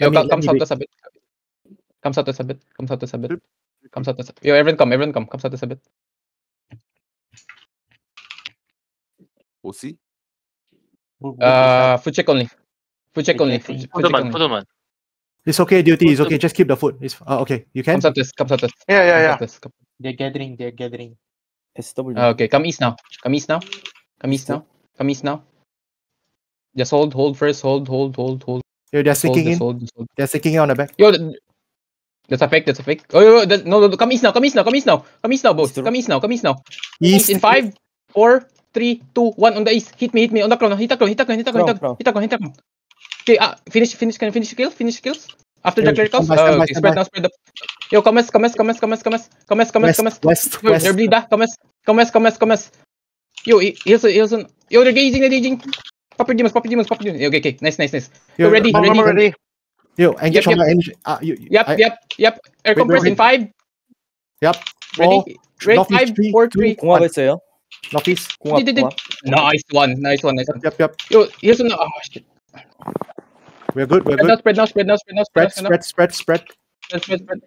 Yo, come, come, south to sabit. Come south to sabit. Come south to sabit. Come south to sabit. Yo, everyone come, everyone come. Come south to sabit. OC? Uh, ah, food check only. Food check only. Food, food check only. It's okay, duty. It's okay. Just keep the food. It's uh, okay. You can. Come south this. Come south this. Yeah, yeah, yeah. Come. They're gathering. They're gathering. SW. Ah, okay, come east now. Come east now. Come east now. Come east now. Just hold, hold first. Hold, hold, hold, hold. Yo, they're Hold, sinking in. hold, hold. They're sinking in on the back. Yo, that's a fake. That's a fake. Oh, yo, yo, that, no, no, no, come east now. Come east now. Come east now. Come east now, boys. Come east now. Come east now. East. in five, four, three, two, one on the east. Hit me, hit me on the crown. Hit the crown, hit the crown, hit the crown, hit the Crown, crown, hit the crown, hit the crown. Okay, ah, finish, finish, can you finish kills? Finish kills. After the Yeah, clear calls. stand by, stand Uh, okay, spread now, spread up. Yo, come west, come west, come west, come west, come west, come west, come west, West, come west. west, Yo, west. they're bleed, ah. Come west, come west, come west, come west. Yo, he- here's a, here's a. Yo, they're gazing, they're gazing. Papa demons, Papa demons, Papa demons. Okay, okay, nice, nice, nice. Yo, ready? ready, ready, ready. Yo, engage yep, yep. my engine. Uh, ah, you, yep, I, yep, yep. Air compress five. Yep. Ready. Ready. North five, three, four, three. Kung up, sir. Northeast. Kung up. Nice one, nice one, nice one. Yep, yep. Yo, here's another. Oh shit. We're good. We're good. Spread now, spread now, spread now, spread now, spread, spread, spread, spread, spread, spread.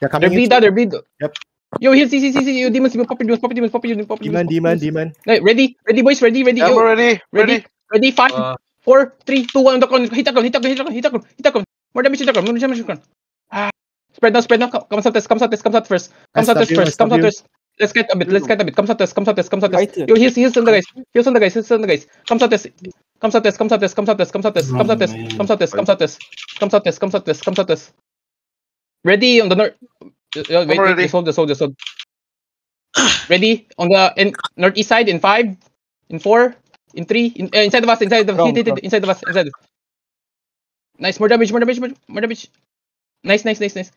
They're coming. They're beat, they're beat. Yep. Yo, here, see, see, see, see, yo, demons, demons, pop your demons, pop your demons, pop your demons, pop your Demon, demon, demon. Hey, ready, ready, boys, ready, ready, I'm yo, ready. ready, Ready. ready, five, Uh, four, three, two, one, on the ground, hit the ground, hit the ground, hit the ground, hit the ground, hit the ground. More damage hit the ground, more damage hit the ground. Ah, spread now, spread now, come, come south, come south, come south first, come south SW, first, come south SW. first. Let's get a bit, let's get a bit, come south, come south, come south. Right. Yo, here's, here's on the guys, here's on the guys, here's on the guys. Come south, come south, come south, come south, come south, come south, come south, come south, come south, come south, come south, come south, come south. Ready on the north. Wait, wait, wait, just hold, just hold, just hold. Ready? On the in, northeast side in five, in four, in three, in, uh, inside of us, inside of us, hit, inside of us, inside. Of us. Nice, more damage, more damage, more, more damage. Nice, nice, nice, nice.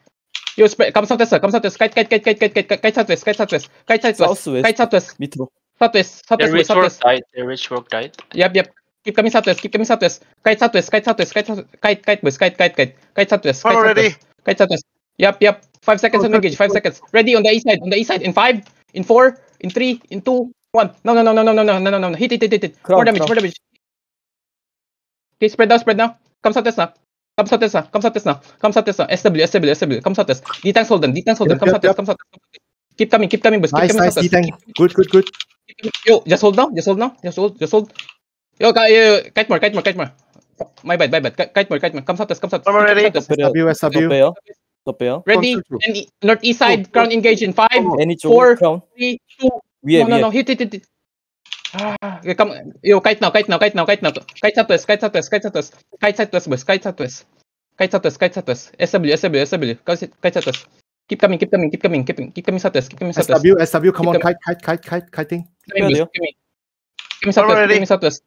Yo, spread, come southwest, sir, come southwest, kite, kite, kite, kite, kite, kite, kite southwest, kite southwest, kite southwest, kite southwest. Me too. Southwest, southwest, the rich southwest. Work died. The rich work died. Yep, yep. Keep coming southwest, keep coming southwest. Kite southwest, kite southwest, kite southwest, kite, kite west, kite, kite, kite, kite southwest, kite southwest, kite southwest. Yep, yep. Five seconds oh, on engage, five seconds. Ready on the east side, on the east side, in five, in four, in three, in two, one. No, no, no, no, no, no, no, no, no, no. Hit, hit, hit, hit, hit. More damage, crown. more damage. Okay, spread now, spread now. Come southwest now. Come southwest now. Come southwest now. Come southwest now. SW, SW, SW. Come southwest. D-tanks hold them. D-tanks hold them. Come yep, southwest. Come southwest. Keep coming. Keep coming, boys. Keep Nice, coming nice, southwest. D-tank. Good, good, good. Yo, just hold now. Just hold now. Just hold. Just hold. Yo, ka- yo, kite more. Kite more. Kite more. My bad. My bad. Ki- Kite more. Kite more. Come southwest. Come southwest. I'm Come ready. southwest. SW, SW. Lapel. Ready? Northeast side, crown engage in five, four, three, two. We have, no, no, no, hit, hit, hit. hit. Ah, come, yo, kite now, kite now, kite now, kite now. Kite sideways, kite sideways, kite sideways. Kite sideways, boys, kite sideways. Kite sideways, kite sideways. SW, SW, SW. Kite sideways. Keep coming, keep coming, keep coming, keep coming, keep coming sideways, keep coming sideways. SW, SW, come on, kite, kite, kite, kite, kiting. Give me, give me sideways, give me sideways.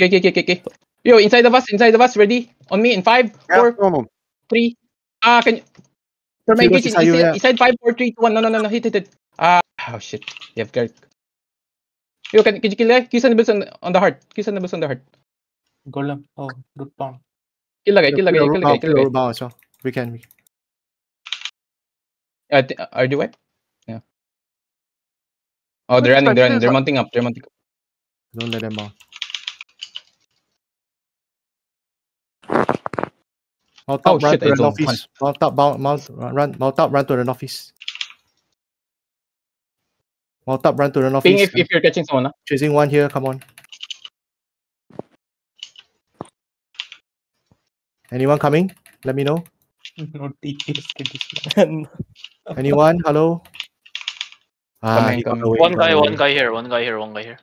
Okay, okay, okay, okay. Yo, inside of us, inside of us, ready? On me in five, four, three, Ah, can you? For my Three engage, versus IU, yeah. inside, inside five, four, three, two, one. No, no, no, no. Hit, hit, hit. Ah, oh shit. You have guard. Yo, can, can you kill that? Kill Sanibus on, on the heart. Kill Sanibus on the heart. Golem. Oh, root bomb. Kill the guy, kill the guy, kill the guy, kill the guy. Rebound as well. We can. we- Uh, t- are they white? Yeah. Oh, they're running, they're running, they're mounting up, they're mounting up. Don't let them bound. Mount Oh, up, run shit, to the zoned. northeast. Mount up, mount, mount, run, run, mount up, run to the northeast. Mount up, run to the Ping if, if you're catching someone, huh? Chasing one here, come on. Anyone coming? Let me know. no TPS can this Anyone? Hello? Ah, Coming, coming. One guy, one guy here, one guy here, one guy here.